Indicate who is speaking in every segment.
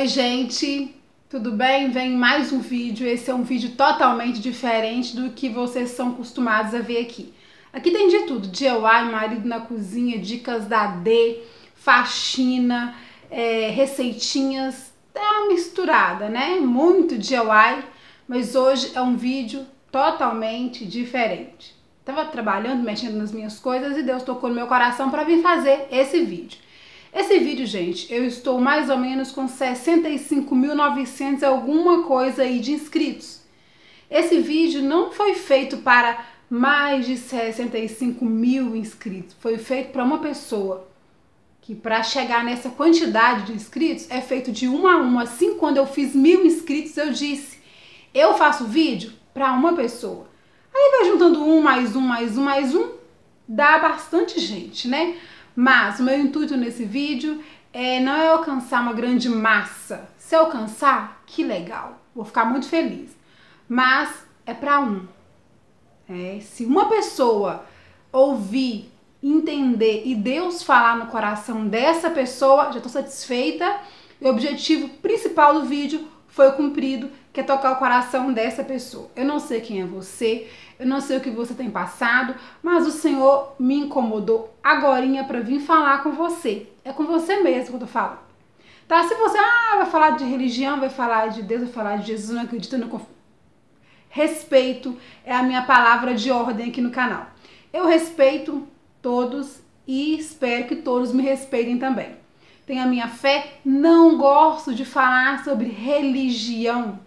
Speaker 1: Oi, gente, tudo bem? Vem mais um vídeo. Esse é um vídeo totalmente diferente do que vocês são acostumados a ver aqui. Aqui tem de tudo: DIY, marido na cozinha, dicas da D, faxina, é, receitinhas. É uma misturada, né? Muito DIY, mas hoje é um vídeo totalmente diferente. Tava trabalhando, mexendo nas minhas coisas e Deus tocou no meu coração para vir fazer esse vídeo. Esse vídeo, gente, eu estou mais ou menos com 65.900 alguma coisa aí de inscritos. Esse vídeo não foi feito para mais de 65 mil inscritos, foi feito para uma pessoa que para chegar nessa quantidade de inscritos é feito de uma a uma. Assim, quando eu fiz mil inscritos, eu disse, eu faço vídeo para uma pessoa. Aí vai juntando um, mais um, mais um, mais um, dá bastante gente, né? Mas o meu intuito nesse vídeo é, não é alcançar uma grande massa. Se alcançar, que legal, vou ficar muito feliz. Mas é para um. É, se uma pessoa ouvir, entender e Deus falar no coração dessa pessoa, já estou satisfeita. E o objetivo principal do vídeo foi cumprido, que é tocar o coração dessa pessoa. Eu não sei quem é você, eu não sei o que você tem passado, mas o Senhor me incomodou agorinha para vir falar com você. É com você mesmo que eu falando. Tá? Se você ah, vai falar de religião, vai falar de Deus, vai falar de Jesus, não acredita, não confio. Respeito é a minha palavra de ordem aqui no canal. Eu respeito todos e espero que todos me respeitem também. Tenho a minha fé, não gosto de falar sobre religião,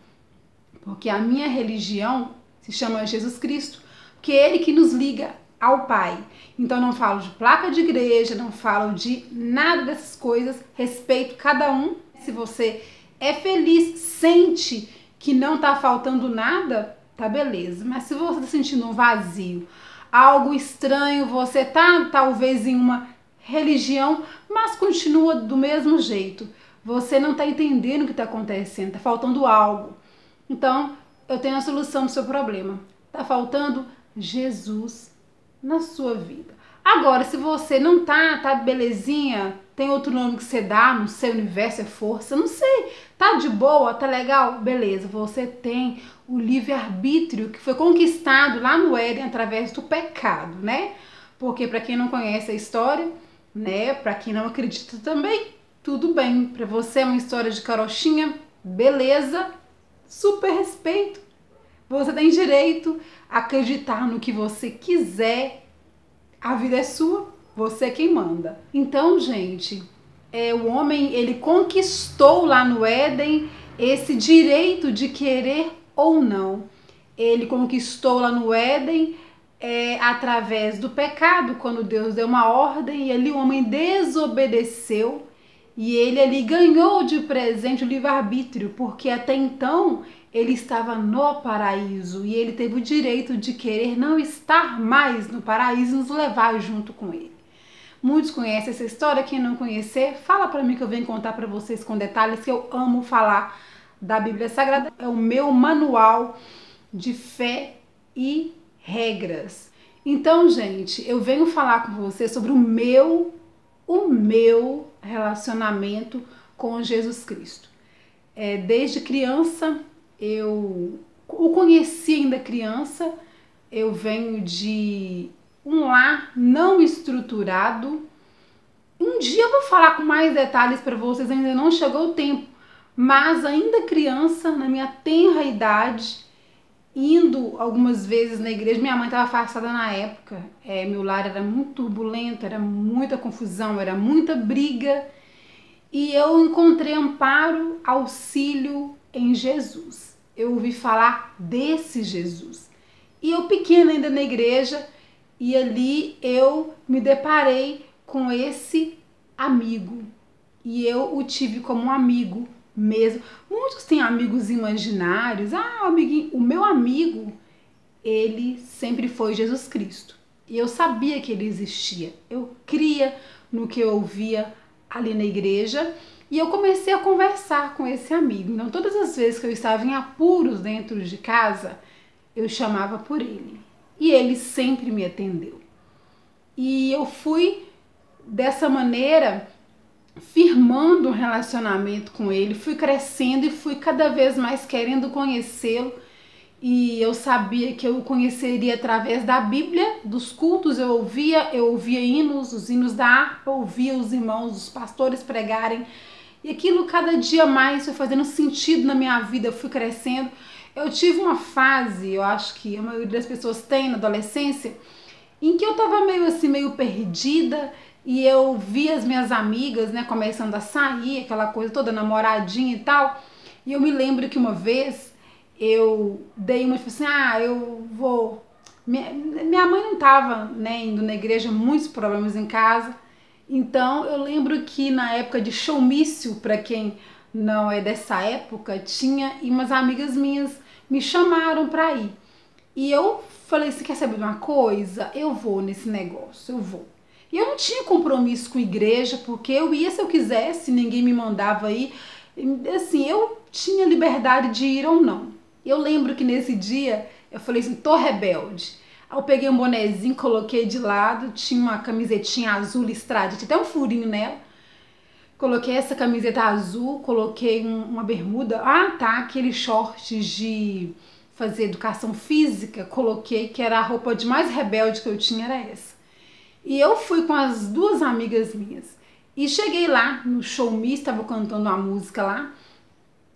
Speaker 1: porque a minha religião se chama Jesus Cristo, que é Ele que nos liga ao Pai. Então não falo de placa de igreja, não falo de nada dessas coisas, respeito cada um. Se você é feliz, sente que não tá faltando nada, tá beleza. Mas se você tá sentindo um vazio, algo estranho, você tá talvez em uma religião, mas continua do mesmo jeito. Você não tá entendendo o que tá acontecendo, tá faltando algo. Então, eu tenho a solução do seu problema. Tá faltando Jesus na sua vida. Agora, se você não tá, tá belezinha, tem outro nome que você dá, no seu universo é força, não sei. Tá de boa, tá legal? Beleza, você tem o livre-arbítrio que foi conquistado lá no Éden através do pecado, né? Porque para quem não conhece a história, né, para quem não acredita também, tudo bem. Para você é uma história de carochinha, beleza? Super respeito. Você tem direito a acreditar no que você quiser. A vida é sua, você é quem manda. Então, gente, é, o homem ele conquistou lá no Éden esse direito de querer ou não. Ele conquistou lá no Éden é, através do pecado, quando Deus deu uma ordem e ali o homem desobedeceu e ele ali ganhou de presente o livre-arbítrio, porque até então ele estava no paraíso e ele teve o direito de querer não estar mais no paraíso e nos levar junto com ele. Muitos conhecem essa história, quem não conhecer, fala para mim que eu venho contar para vocês com detalhes que eu amo falar da Bíblia Sagrada. É o meu manual de fé e regras. Então, gente, eu venho falar com você sobre o meu o meu relacionamento com Jesus Cristo. É, desde criança eu o conheci ainda criança, eu venho de um lar não estruturado. Um dia eu vou falar com mais detalhes para vocês, ainda não chegou o tempo, mas ainda criança, na minha tenra idade, indo algumas vezes na igreja, minha mãe estava afastada na época, é, meu lar era muito turbulento, era muita confusão, era muita briga, e eu encontrei amparo, auxílio em Jesus eu ouvi falar desse Jesus. E eu pequena ainda na igreja, e ali eu me deparei com esse amigo. E eu o tive como um amigo mesmo. Muitos têm amigos imaginários. Ah, amiguinho, o meu amigo, ele sempre foi Jesus Cristo. E eu sabia que ele existia. Eu cria no que eu ouvia ali na igreja e eu comecei a conversar com esse amigo. Então, todas as vezes que eu estava em apuros dentro de casa, eu chamava por ele. E ele sempre me atendeu. E eu fui dessa maneira firmando um relacionamento com ele, fui crescendo e fui cada vez mais querendo conhecê-lo. E eu sabia que eu o conheceria através da Bíblia, dos cultos eu ouvia, eu ouvia hinos, os hinos da harpa, ouvia os irmãos, os pastores pregarem. E aquilo cada dia mais foi fazendo sentido na minha vida, eu fui crescendo. Eu tive uma fase, eu acho que a maioria das pessoas tem na adolescência, em que eu tava meio assim, meio perdida, e eu vi as minhas amigas, né, começando a sair, aquela coisa toda namoradinha e tal. E eu me lembro que uma vez eu dei uma tipo assim, ah, eu vou. Minha, minha mãe não tava, né, indo na igreja, muitos problemas em casa. Então eu lembro que na época de showmício, para quem não é dessa época, tinha e umas amigas minhas me chamaram para ir. E eu falei, você quer saber de uma coisa? Eu vou nesse negócio, eu vou. E eu não tinha compromisso com igreja, porque eu ia se eu quisesse, ninguém me mandava ir. Assim, eu tinha liberdade de ir ou não. Eu lembro que nesse dia eu falei assim, tô rebelde. Aí eu peguei um bonezinho, coloquei de lado, tinha uma camisetinha azul listrada, tinha até um furinho nela. Coloquei essa camiseta azul, coloquei um, uma bermuda. Ah, tá, aqueles shorts de fazer educação física, coloquei que era a roupa de mais rebelde que eu tinha, era essa. E eu fui com as duas amigas minhas. E cheguei lá no show me, estava cantando uma música lá.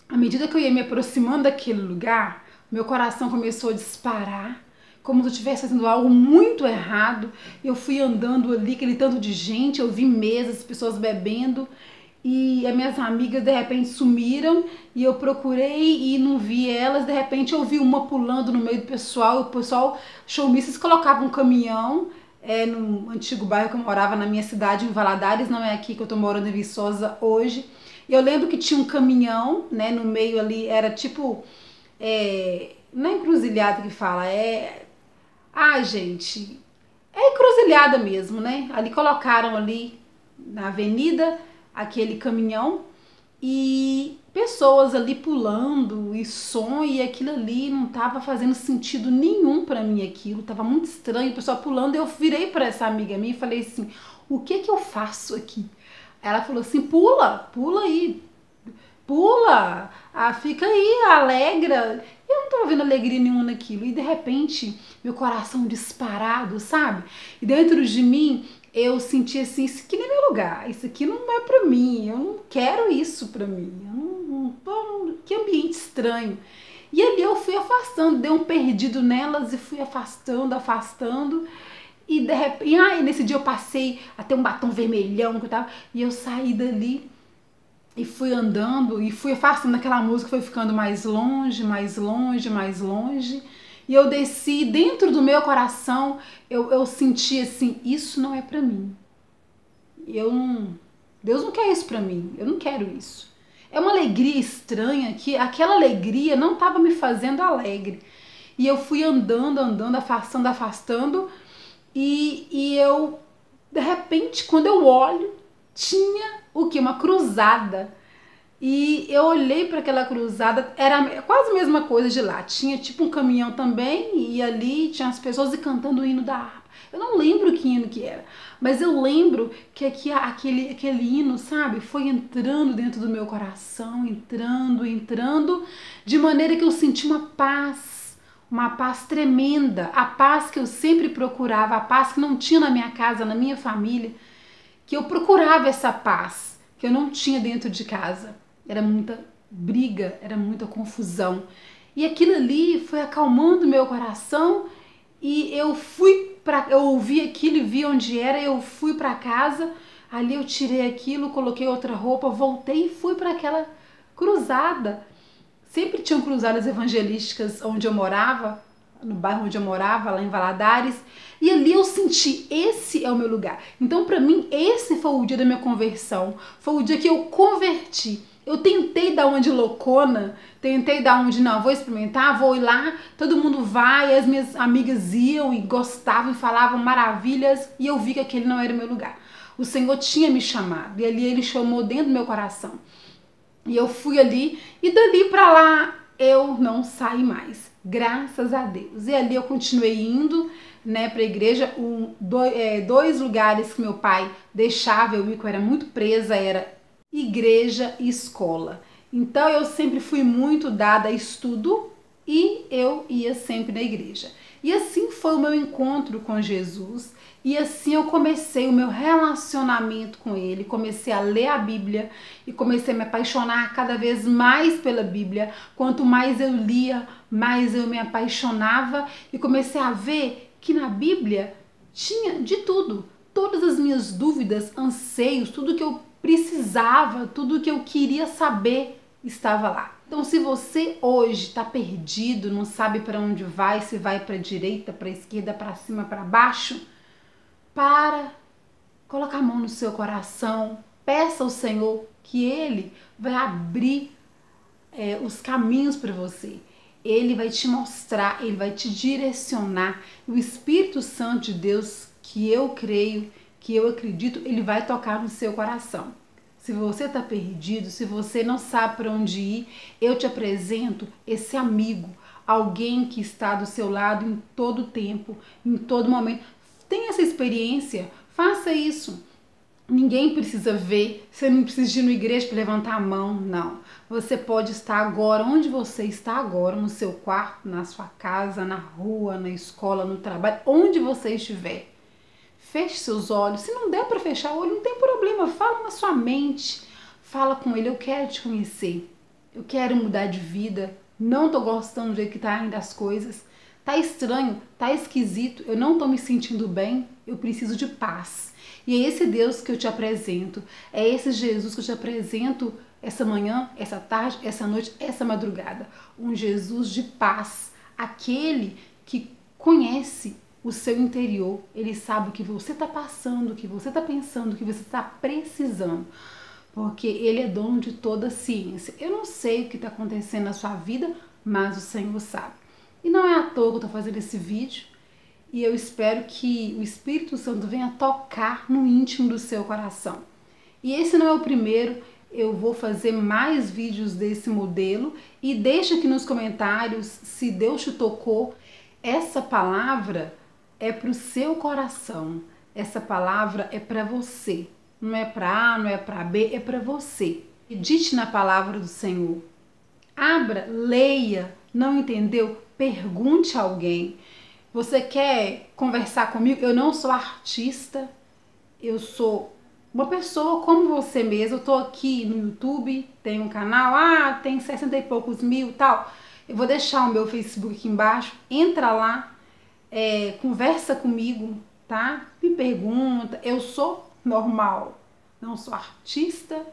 Speaker 1: À medida que eu ia me aproximando daquele lugar, meu coração começou a disparar, como se eu estivesse fazendo algo muito errado. Eu fui andando ali, aquele tanto de gente, eu vi mesas, pessoas bebendo. E as minhas amigas de repente sumiram e eu procurei e não vi elas. De repente eu vi uma pulando no meio do pessoal. O pessoal showmistas colocava um caminhão é no antigo bairro que eu morava na minha cidade, em Valadares, não é aqui que eu tô morando em Viçosa hoje. E eu lembro que tinha um caminhão, né, no meio ali, era tipo, é, não é encruzilhada que fala, é, ah, gente, é encruzilhada mesmo, né? Ali colocaram ali na avenida aquele caminhão e pessoas ali pulando e som e aquilo ali não tava fazendo sentido nenhum para mim aquilo, tava muito estranho, o pessoal pulando, eu virei para essa amiga minha e falei assim: "O que que eu faço aqui?" Ela falou assim: "Pula, pula aí. Pula, ah, fica aí, alegra". Eu não tava vendo alegria nenhuma naquilo e de repente meu coração disparado, sabe? E dentro de mim eu senti assim, isso aqui não é meu lugar, isso aqui não é para mim, eu não quero isso para mim, eu não, que ambiente estranho. E ali eu fui afastando, dei um perdido nelas e fui afastando, afastando. E de repente, ai, nesse dia eu passei até um batom vermelhão que tava, e eu saí dali e fui andando e fui afastando aquela música, foi ficando mais longe, mais longe, mais longe. E eu desci dentro do meu coração, eu, eu senti assim, isso não é para mim. Eu não, Deus não quer isso para mim. Eu não quero isso. É uma alegria estranha que aquela alegria não estava me fazendo alegre. E eu fui andando, andando, afastando, afastando. E, e eu, de repente, quando eu olho, tinha o que? Uma cruzada e eu olhei para aquela cruzada, era quase a mesma coisa de lá. Tinha tipo um caminhão também, e ali tinha as pessoas cantando o hino da harpa. Eu não lembro que hino que era, mas eu lembro que aqui, aquele, aquele hino, sabe, foi entrando dentro do meu coração, entrando, entrando, de maneira que eu senti uma paz, uma paz tremenda, a paz que eu sempre procurava, a paz que não tinha na minha casa, na minha família, que eu procurava essa paz que eu não tinha dentro de casa era muita briga, era muita confusão. E aquilo ali foi acalmando meu coração e eu fui para eu ouvi aquilo e vi onde era, eu fui para casa, ali eu tirei aquilo, coloquei outra roupa, voltei e fui para aquela cruzada. Sempre tinham cruzadas evangelísticas onde eu morava, no bairro onde eu morava, lá em Valadares, e ali eu senti, esse é o meu lugar. Então, para mim, esse foi o dia da minha conversão. Foi o dia que eu converti. Eu tentei dar uma de loucona, tentei dar um de não, vou experimentar, vou ir lá, todo mundo vai, as minhas amigas iam e gostavam e falavam maravilhas, e eu vi que aquele não era o meu lugar. O Senhor tinha me chamado, e ali ele chamou dentro do meu coração. E eu fui ali, e dali para lá eu não saí mais, graças a Deus. E ali eu continuei indo, né, para a igreja. Um, dois, é, dois lugares que meu pai deixava eu ir, que eu era muito presa, era igreja e escola. Então eu sempre fui muito dada a estudo e eu ia sempre na igreja. E assim foi o meu encontro com Jesus. E assim eu comecei o meu relacionamento com ele, comecei a ler a Bíblia e comecei a me apaixonar cada vez mais pela Bíblia. Quanto mais eu lia, mais eu me apaixonava e comecei a ver que na Bíblia tinha de tudo. Todas as minhas dúvidas, anseios, tudo que eu precisava, tudo que eu queria saber estava lá. Então, se você hoje está perdido, não sabe para onde vai, se vai para a direita, para a esquerda, para cima, para baixo, para, coloca a mão no seu coração, peça ao Senhor que Ele vai abrir é, os caminhos para você. Ele vai te mostrar, ele vai te direcionar. O Espírito Santo de Deus, que eu creio, que eu acredito, ele vai tocar no seu coração. Se você está perdido, se você não sabe para onde ir, eu te apresento esse amigo, alguém que está do seu lado em todo tempo, em todo momento. Tenha essa experiência, faça isso. Ninguém precisa ver, você não precisa ir na igreja para levantar a mão, não. Você pode estar agora, onde você está agora, no seu quarto, na sua casa, na rua, na escola, no trabalho, onde você estiver. Feche seus olhos. Se não der para fechar o olho, não tem problema. Fala na sua mente. Fala com ele. Eu quero te conhecer. Eu quero mudar de vida. Não tô gostando do jeito que tá ainda as coisas. Tá estranho, tá esquisito. Eu não tô me sentindo bem. Eu preciso de paz. E é esse Deus que eu te apresento. É esse Jesus que eu te apresento essa manhã, essa tarde, essa noite, essa madrugada. Um Jesus de paz. Aquele que conhece o seu interior, ele sabe o que você está passando, o que você está pensando, o que você está precisando, porque ele é dono de toda a ciência. Eu não sei o que está acontecendo na sua vida, mas o Senhor sabe. E não é à toa que eu estou fazendo esse vídeo, e eu espero que o Espírito Santo venha tocar no íntimo do seu coração. E esse não é o primeiro, eu vou fazer mais vídeos desse modelo e deixa aqui nos comentários se Deus te tocou. Essa palavra é para o seu coração. Essa palavra é para você. Não é para A, não é para B, é para você. Medite na palavra do Senhor. Abra, leia. Não entendeu? Pergunte a alguém. Você quer conversar comigo? Eu não sou artista. Eu sou uma pessoa como você mesmo. Eu tô aqui no YouTube, tem um canal, ah, tem 60 e poucos mil tal. Eu vou deixar o meu Facebook aqui embaixo. Entra lá, é, conversa comigo, tá? Me pergunta. Eu sou normal, não sou artista,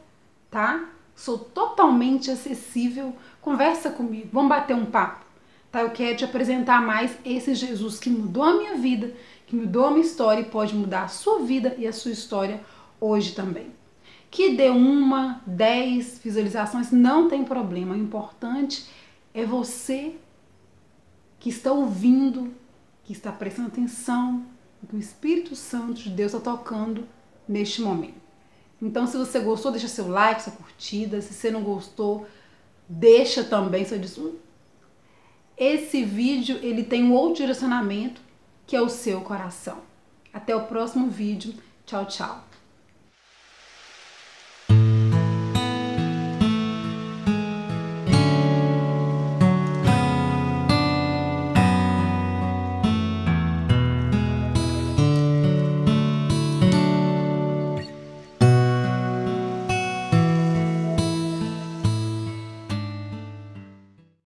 Speaker 1: tá? Sou totalmente acessível. Conversa comigo, vamos bater um papo. Tá? Eu quero te apresentar mais esse Jesus que mudou a minha vida, que mudou a minha história e pode mudar a sua vida e a sua história hoje também. Que dê uma, dez visualizações, não tem problema. O importante é você que está ouvindo que está prestando atenção no que o Espírito Santo de Deus está tocando neste momento. Então, se você gostou, deixa seu like, sua curtida. Se você não gostou, deixa também seu dislike. Esse vídeo ele tem um outro direcionamento que é o seu coração. Até o próximo vídeo. Tchau, tchau.